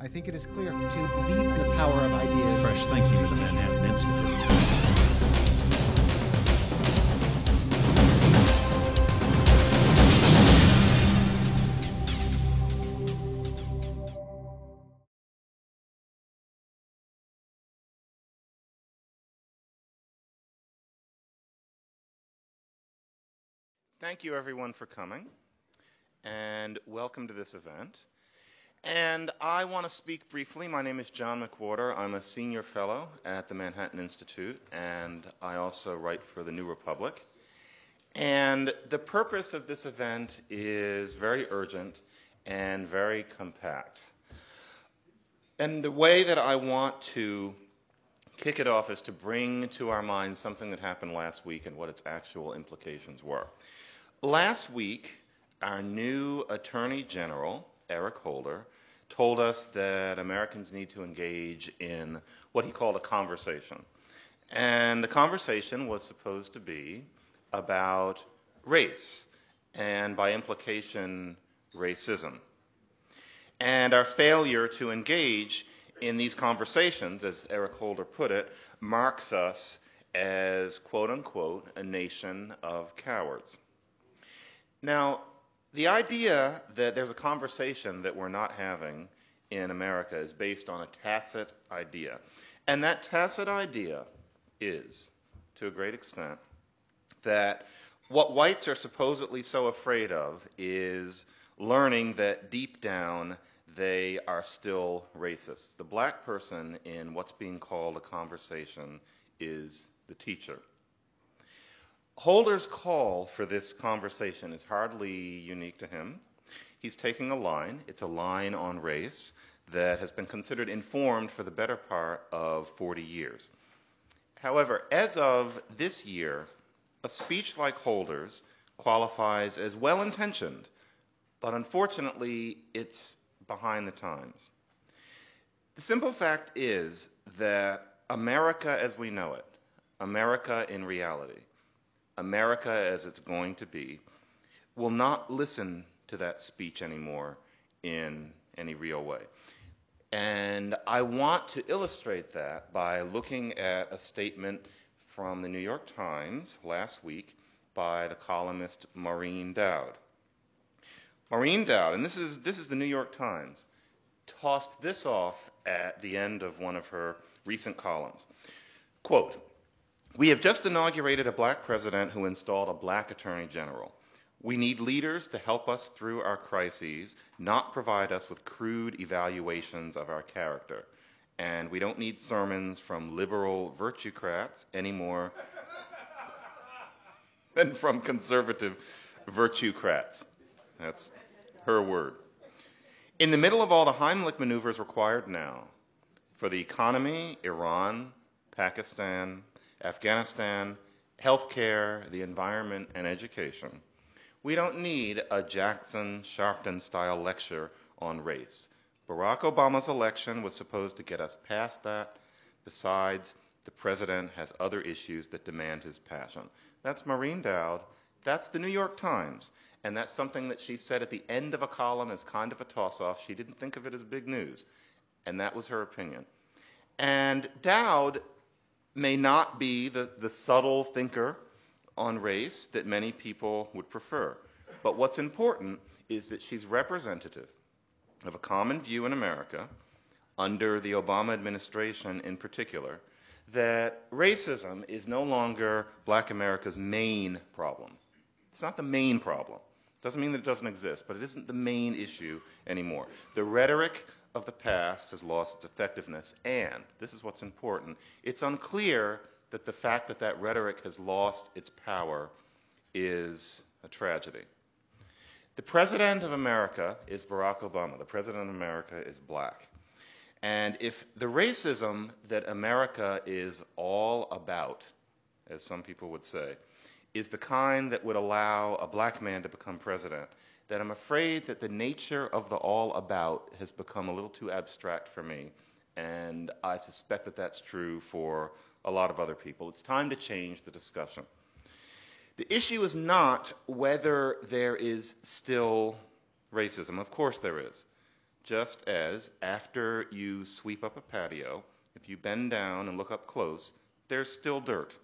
I think it is clear to believe in the power of ideas. Fresh thinking of the Manhattan Institute. Thank you, everyone, for coming, and welcome to this event. And I want to speak briefly. My name is John McWhorter. I'm a senior fellow at the Manhattan Institute, and I also write for the New Republic. And the purpose of this event is very urgent and very compact. And the way that I want to kick it off is to bring to our minds something that happened last week and what its actual implications were. Last week, our new Attorney General, Eric Holder, told us that Americans need to engage in what he called a conversation. And the conversation was supposed to be about race, and by implication, racism. And our failure to engage in these conversations, as Eric Holder put it, marks us as, quote unquote, a nation of cowards. Now, the idea that there's a conversation that we're not having in America is based on a tacit idea. And that tacit idea is, to a great extent, that what whites are supposedly so afraid of is learning that deep down they are still racist. The black person in what's being called a conversation is the teacher. Holder's call for this conversation is hardly unique to him. He's taking a line, it's a line on race that has been considered informed for the better part of 40 years. However, as of this year, a speech like Holder's qualifies as well intentioned, but unfortunately, it's behind the times. The simple fact is that America as we know it, America in reality, America as it's going to be, will not listen to that speech anymore in any real way. And I want to illustrate that by looking at a statement from the New York Times last week by the columnist Maureen Dowd. Maureen Dowd, and this is, this is the New York Times, tossed this off at the end of one of her recent columns. Quote, we have just inaugurated a black president who installed a black attorney general. We need leaders to help us through our crises, not provide us with crude evaluations of our character. And we don't need sermons from liberal virtuecrats anymore than from conservative virtuecrats. That's her word. In the middle of all the Heimlich maneuvers required now for the economy, Iran, Pakistan, Afghanistan, healthcare, the environment, and education. We don't need a Jackson Sharpton style lecture on race. Barack Obama's election was supposed to get us past that. Besides, the president has other issues that demand his passion. That's Maureen Dowd. That's the New York Times. And that's something that she said at the end of a column as kind of a toss off. She didn't think of it as big news. And that was her opinion. And Dowd may not be the, the subtle thinker on race that many people would prefer. But what's important is that she's representative of a common view in America, under the Obama administration in particular, that racism is no longer black America's main problem. It's not the main problem. Doesn't mean that it doesn't exist, but it isn't the main issue anymore. The rhetoric of the past has lost its effectiveness, and this is what's important it's unclear that the fact that that rhetoric has lost its power is a tragedy. The President of America is Barack Obama. The President of America is black. And if the racism that America is all about, as some people would say, is the kind that would allow a black man to become president, that I'm afraid that the nature of the all about has become a little too abstract for me. And I suspect that that's true for a lot of other people. It's time to change the discussion. The issue is not whether there is still racism. Of course there is. just as after you sweep up a patio, if you bend down and look up close, there's still dirt.